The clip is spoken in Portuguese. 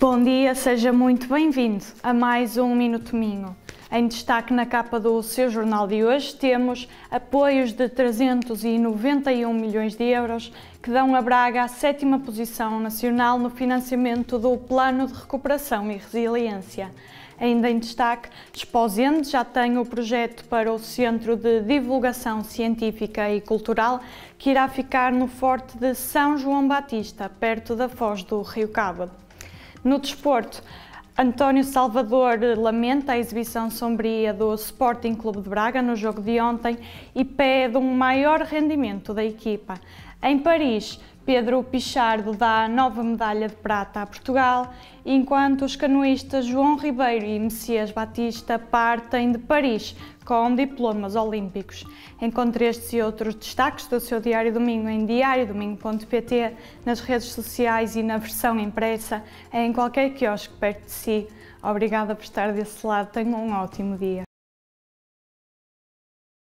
Bom dia, seja muito bem-vindo a mais um Minuto Minho. Em destaque na capa do seu jornal de hoje temos apoios de 391 milhões de euros que dão a Braga a sétima posição nacional no financiamento do Plano de Recuperação e Resiliência. Ainda em destaque, Esposende já tem o projeto para o Centro de Divulgação Científica e Cultural que irá ficar no Forte de São João Batista, perto da foz do Rio Cabo. No desporto, António Salvador lamenta a exibição sombria do Sporting Clube de Braga no jogo de ontem e pede um maior rendimento da equipa. Em Paris, Pedro Pichardo dá nova medalha de prata a Portugal, enquanto os canoístas João Ribeiro e Messias Batista partem de Paris com diplomas olímpicos. Encontre estes e outros destaques do seu Diário Domingo em diariodomingo.pt, nas redes sociais e na versão impressa, em qualquer quiosque perto de si. Obrigada por estar desse lado. Tenham um ótimo dia.